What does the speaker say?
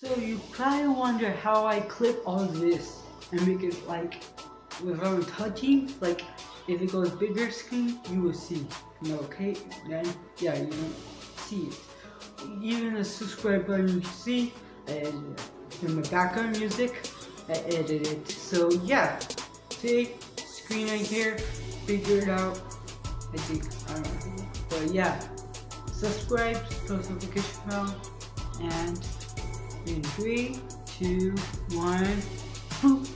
So you probably wonder how I clip all this and make it like without touching, like if it goes bigger screen, you will see. You know, okay? Then yeah, you will see it. Even the subscribe button you see and in the background music, I edited it. So yeah, see screen right here, figure it out. I think I don't know, but yeah, subscribe, post notification bell, and in three, two, one, boop.